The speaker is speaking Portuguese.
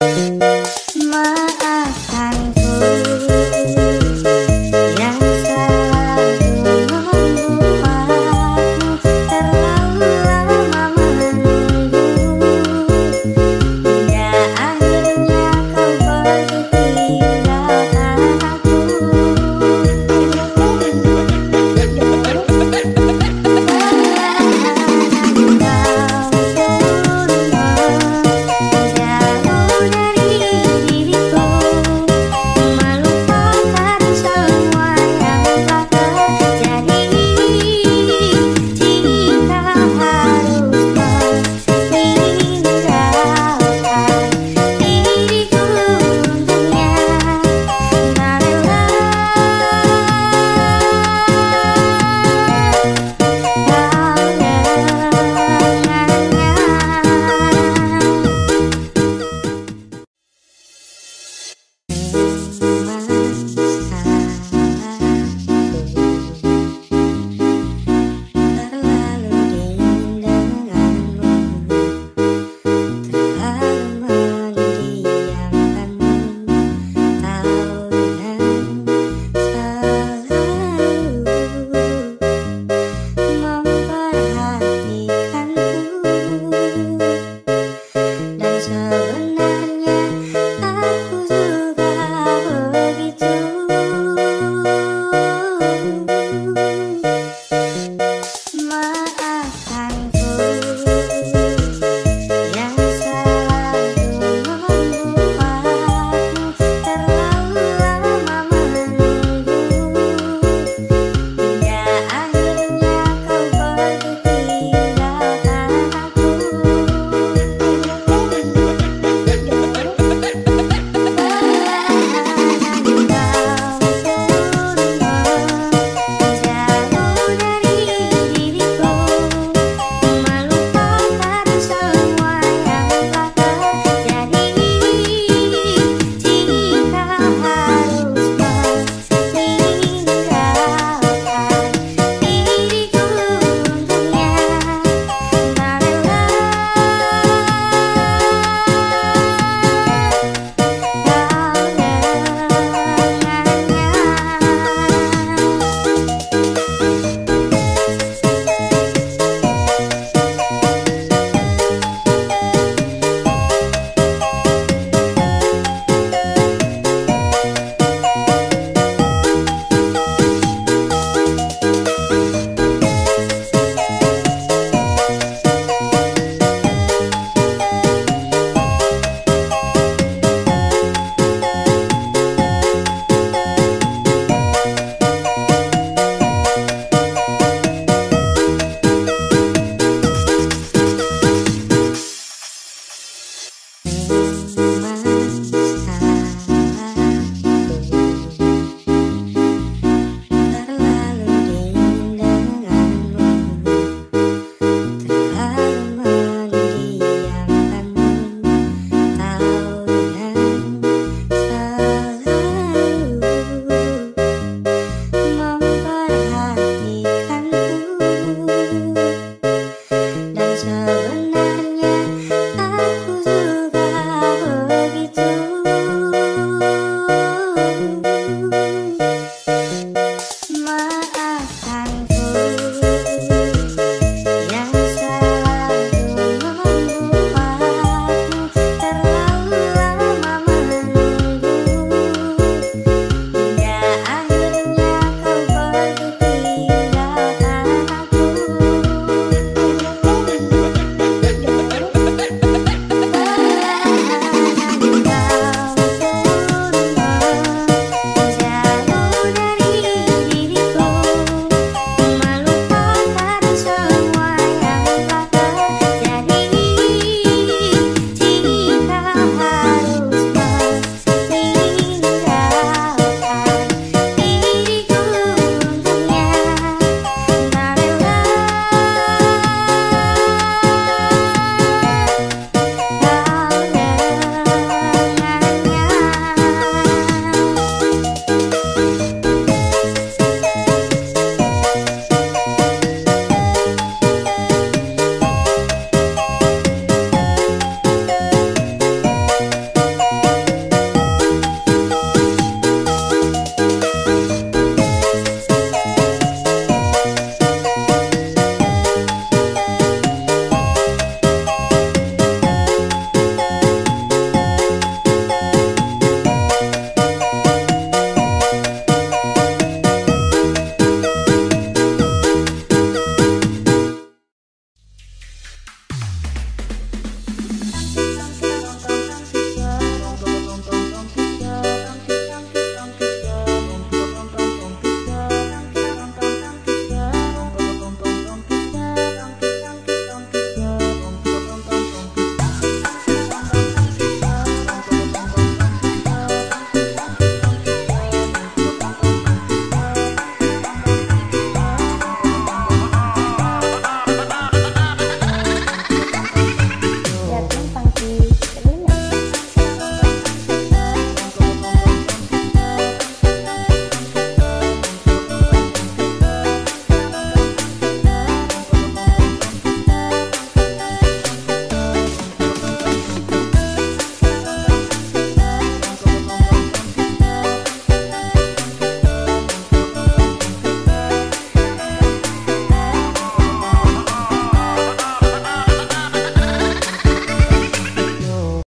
Música